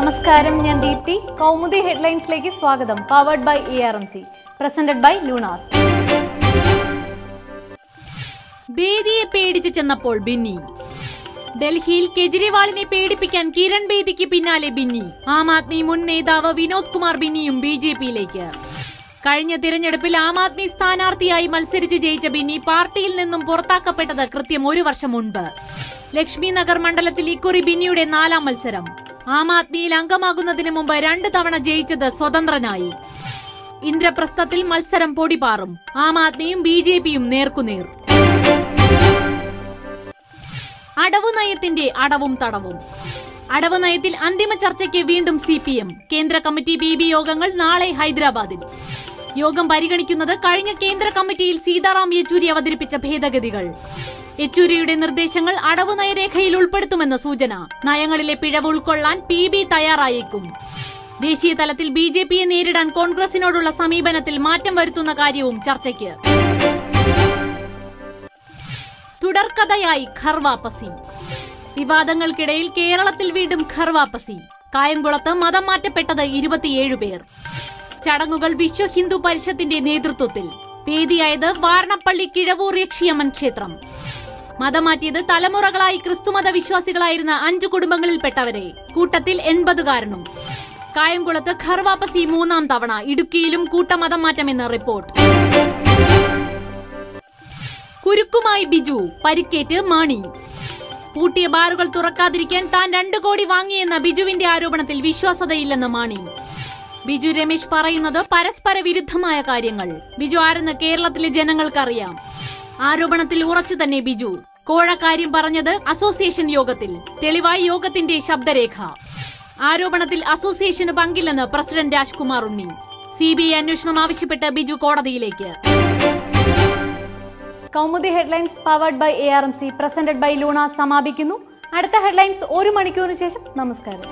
നമസ്കാരം ഞാൻ ദീപ്തി. കൗമുദി ഹെഡ്ലൈൻസിലേക്ക് സ്വാഗതം. Powered by E R M C presented by Luna's ബേദിയെ പേടിച്ച് ചെന്നപ്പോൾ ബിന്നി. ഡൽഹിയിൽ കെജ്രിവാളിനെ പേടിപ്പിക്കാൻ കിരൺ ബേദിക്ക് പിന്നാലെ ബിന്നി. ആം ആദ്മി മുൻ നേതാവ് വിനോദ് കുമാർ ബിന്നിയും ബി ജെ പിയിലേക്ക്. കഴിഞ്ഞ തിരഞ്ഞെടുപ്പിൽ ആം ആദ്മി സ്ഥാനാർത്ഥിയായി മത്സരിച്ച് ജയിച്ച ബിന്നി പാർട്ടിയിൽ നിന്നും പുറത്താക്കപ്പെട്ടത് കൃത്യം ഒരു വർഷം മുൻപ് ലക്ഷ്മി നഗർ മണ്ഡലത്തിൽ ഇക്കുറി ബിന്നിയുടെ നാലാം മത്സരം. ആം ആദ്മിയിൽ അംഗമാകുന്നതിന് മുമ്പ് രണ്ട് തവണ ജയിച്ചത് സ്വതന്ത്രനായി. ഇന്ദ്രപ്രസ്ഥത്തിൽ മത്സരം പൊടിപാറും. ആം ആദ്മിയും ബി ജെ പിയും നേർക്കുനേർ. അടവു നയത്തിന്റെ അടവും തടവും. അടവ് നയത്തിൽ അന്തിമ ചർച്ചയ്ക്ക് വീണ്ടും സി പി എം. കേന്ദ്ര കമ്മിറ്റി ബി ബി യോഗങ്ങൾ നാളെ ഹൈദരാബാദിൽ. യോഗം പരിഗണിക്കുന്നത് കഴിഞ്ഞ കേന്ദ്ര കമ്മിറ്റിയിൽ സീതാറാം യെച്ചൂരി അവതരിപ്പിച്ച ഭേദഗതികൾ. യെച്ചൂരിയുടെ നിർദ്ദേശങ്ങൾ അടവു നയരേഖയിൽ ഉൾപ്പെടുത്തുമെന്ന സൂചന. നയങ്ങളിലെ പിഴവ് ഉൾക്കൊള്ളാൻ പി ബി തയ്യാറായേക്കും. ദേശീയ തലത്തിൽ ബി ജെ പിയെ നേരിടാൻ കോൺഗ്രസിനോടുള്ള സമീപനത്തിൽ മാറ്റം വരുത്തുന്ന കാര്യവും ചർച്ചയ്ക്ക്. തുടർക്കഥയായി ഖർവാപ്പസി. വിവാദങ്ങൾക്കിടയിൽ കേരളത്തിൽ വീണ്ടും ഖർവാപ്പസി. കായംകുളത്ത് മതം മാറ്റപ്പെട്ടത് ഇരുപത്തിയേഴ് പേർ. ചടങ്ങുകൾ വിശ്വ ഹിന്ദു പരിഷത്തിന്റെ നേതൃത്വത്തിൽ. വേദിയായത് വാരണപ്പള്ളി കിഴവൂർ യക്ഷിയമ്മൻ ക്ഷേത്രം. മതം മാറ്റിയത് തലമുറകളായി ക്രിസ്തുമത വിശ്വാസികളായിരുന്ന അഞ്ചു കുടുംബങ്ങളിൽപ്പെട്ടവരെ. കൂട്ടത്തിൽ എൺപതുകാരനും. കായംകുളത്ത് ഖർവാപ്പസി മൂന്നാം തവണ ഇടുക്കിയിലും കൂട്ടമതം മാറ്റമെന്ന് റിപ്പോർട്ട്. കുരുക്കുമായി ബിജു പരിക്കേറ്റ് മാണി. പൂട്ടിയ ബാറുകൾ തുറക്കാതിരിക്കാൻ താൻ രണ്ടു കോടി വാങ്ങിയെന്ന ബിജുവിന്റെ ആരോപണത്തിൽ വിശ്വാസതയില്ലെന്ന് മാണി. ബിജു രമേശ് പറയുന്നത് പരസ്പര വിരുദ്ധമായ കാര്യങ്ങൾ. ബിജു ആരെന്ന് കേരളത്തിലെ ജനങ്ങൾക്കറിയാം. ആരോപണത്തിൽ ഉറച്ചു തന്നെ ബിജു. കോഴക്കാര്യം പറഞ്ഞത് അസോസിയേഷൻ യോഗത്തിൽ. തെളിവായി യോഗത്തിന്റെ ശബ്ദരേഖ. ആരോപണത്തിൽ അസോസിയേഷന് പങ്കില്ലെന്ന് president Rajkumar Unni. C B I അന്വേഷണം ആവശ്യപ്പെട്ട് ബിജു കോടതിയിലേക്ക്. Kaumudi headlines powered by A R M C presented by Luna സമാപിക്കുന്നു. അടുത്ത ഹെഡ്ലൈൻസ് ഒരു മണിക്കൂറിന് ശേഷം. നമസ്കാരം.